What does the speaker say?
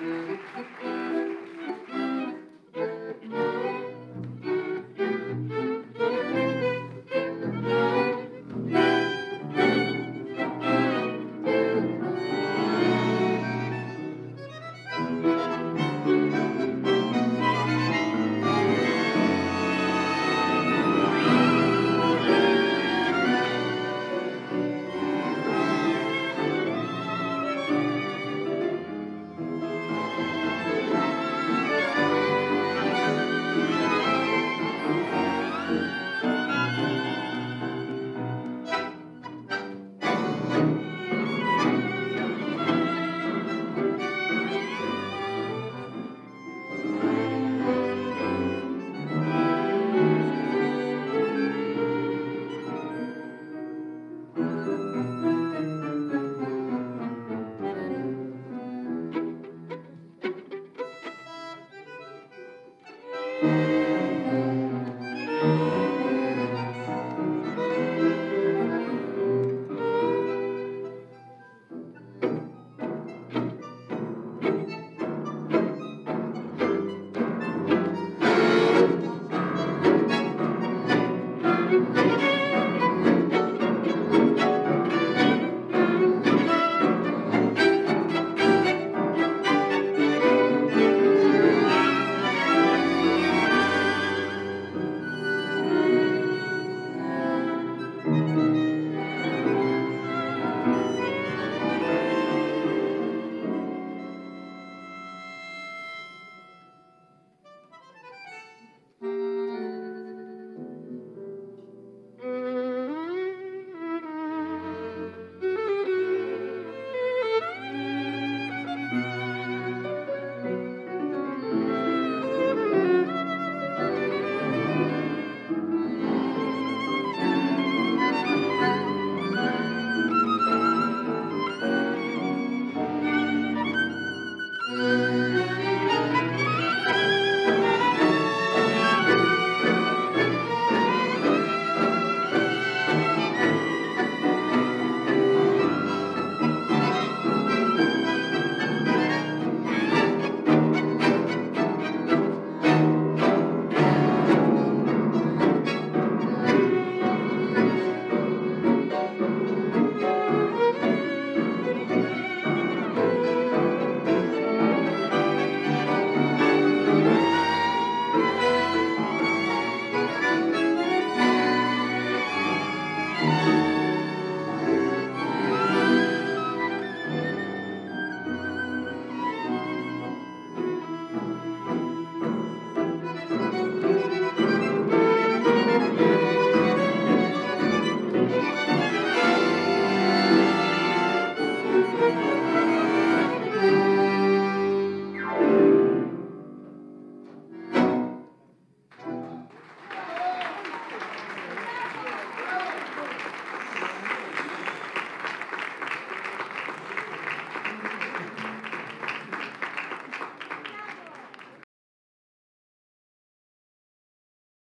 Mm-hmm.